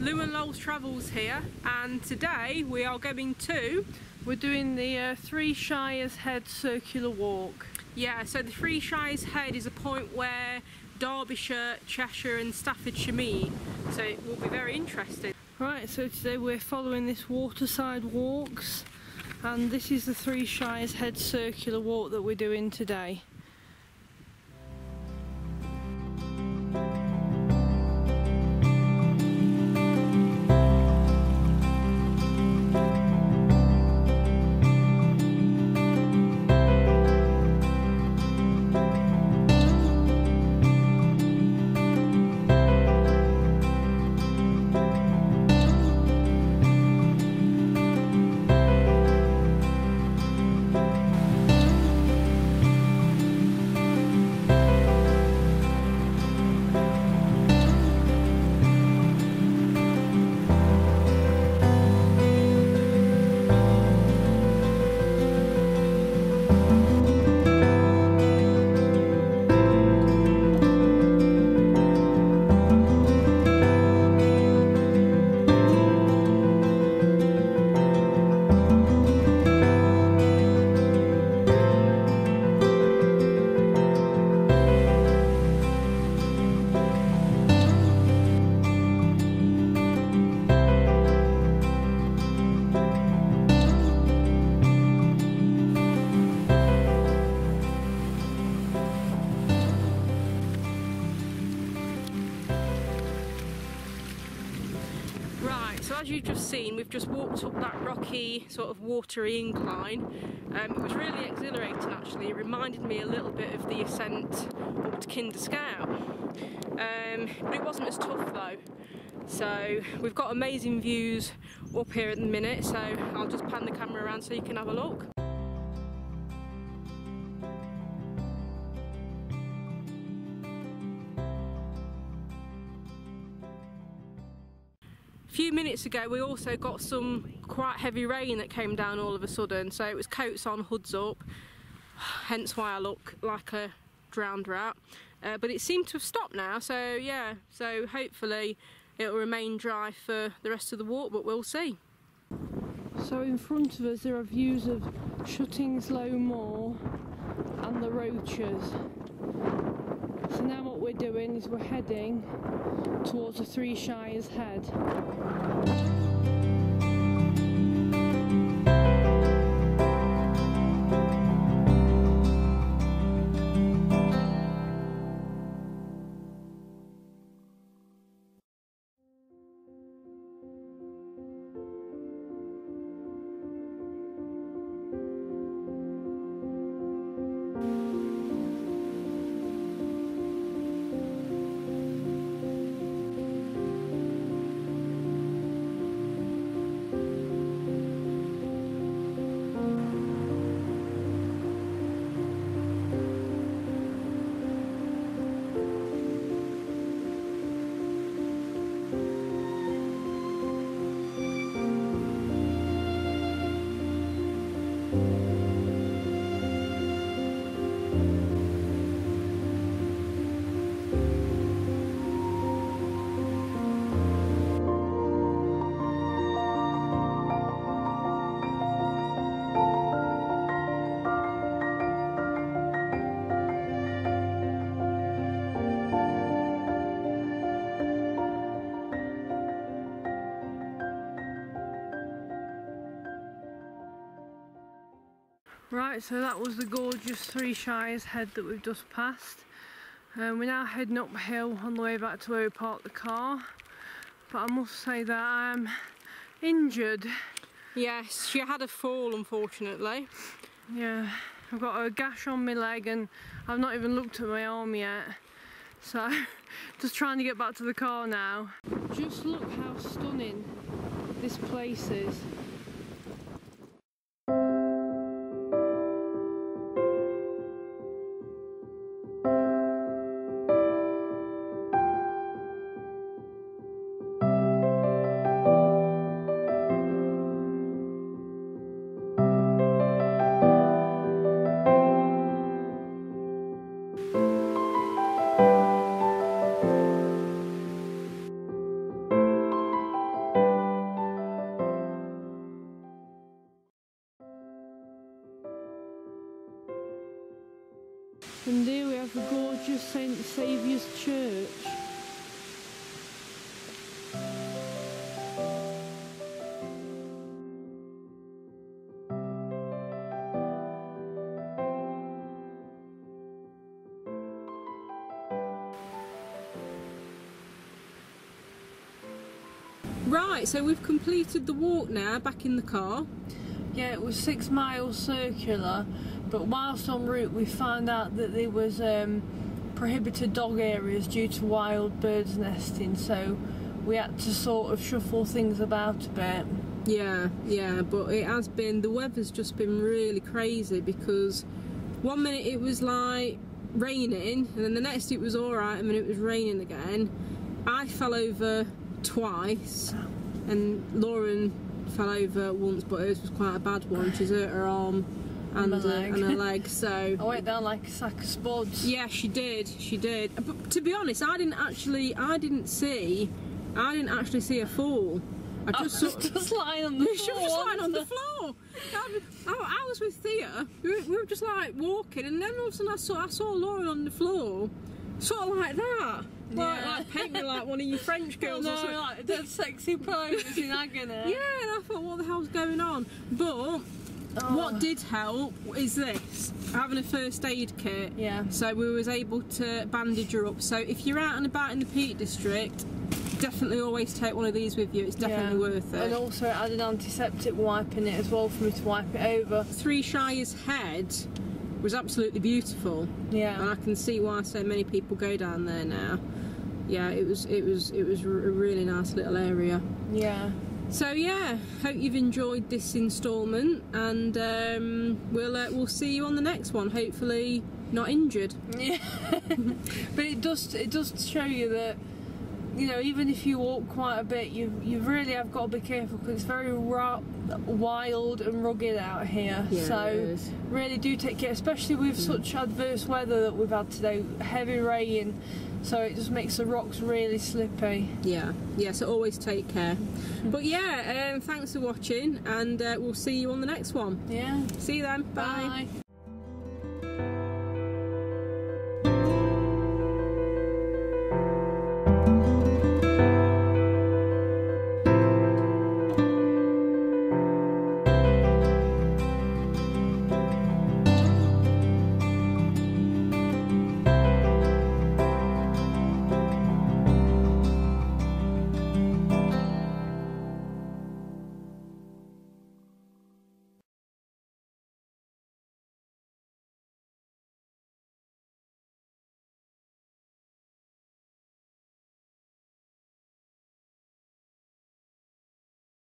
Lou and Lol's Travels here and today we are going to We're doing the uh, Three Shires Head Circular Walk. yeah so the Three Shires Head is a point where Derbyshire, Cheshire and Staffordshire meet so it will be very interesting. Right, so today we're following this waterside walks and this is the Three Shires Head Circular Walk that we're doing today. As you've just seen, we've just walked up that rocky, sort of watery incline. Um, it was really exhilarating actually. It reminded me a little bit of the ascent up to Kinder Scout. Um, but it wasn't as tough though. So we've got amazing views up here at the minute, so I'll just pan the camera around so you can have a look. A few minutes ago we also got some quite heavy rain that came down all of a sudden. So it was coats on hoods up. Hence why I look like a drowned rat. Uh, but it seemed to have stopped now. So yeah. So hopefully it'll remain dry for the rest of the walk but we'll see. So in front of us there are views of Shutlingsloe Moor and the Roaches. So now what we're doing is we're heading towards the Three Shires Head. Right, so that was the gorgeous Three Shires Head that we've just passed. Um, we're now heading uphill on the way back to where we parked the car. But I must say that I'm injured. yes she had a fall unfortunately Yeah, I've got a gash on my leg and I've not even looked at my arm yet. So, just trying to get back to the car now. Just look how stunning this place is. And here we have the gorgeous St Saviour's Church. Right, so we've completed the walk now, back in the car. Yeah, it was six miles circular, but whilst en route we found out that there was um, prohibited dog areas due to wild birds nesting, so we had to sort of shuffle things about a bit. Yeah, yeah, but it has been, the weather's just been really crazy because one minute it was like raining, and then the next it was alright, and then it was raining again. I fell over twice, and Lauren fell over once, but hers was quite a bad one. She's hurt her arm and, My uh, leg. and her leg, so. I went down like a sack of spuds. Yeah, she did. She did. But to be honest, I didn't actually. I didn't see. I didn't actually see a fall. I I just was sort of. just lying on the floor. She was just lying on the floor. I, I was with Thea. We were, we were just like walking, and then all of a sudden I saw I saw Lauren on the floor, sort of like that. Like, Yeah. like paint me like one of you French I? girls. no, or something. like that sexy pose in agony. Yeah, and I thought, what the hell's going on? But Oh. what did help is this having a first aid kit. Yeah. So we was able to bandage her up. So if you're out and about in the Peak District, definitely always take one of these with you. It's definitely Yeah. worth it. And also it had an antiseptic wipe in it as well for me to wipe it over. Three Shires Head was absolutely beautiful, Yeah. and I can see why so many people go down there now. Yeah, it was it was it was a really nice little area. Yeah. So yeah, hope you've enjoyed this instalment, and um, we'll uh, we'll see you on the next one. Hopefully, not injured. Yeah. but it does it does show you that you know even if you walk quite a bit, you you really have got to be careful because it's very ra- wild and rugged out here. Yeah, so it is. really do take care, especially with such adverse weather that we've had today, heavy rain. So it just makes the rocks really slippy. Yeah, yeah. So always take care. But yeah, um, thanks for watching, and uh, we'll see you on the next one. Yeah. See you then. Bye. Bye.